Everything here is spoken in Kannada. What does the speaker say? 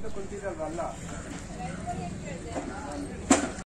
ಅಂತ ಕುಂತಿದ್ದಲ್ವಲ್ಲ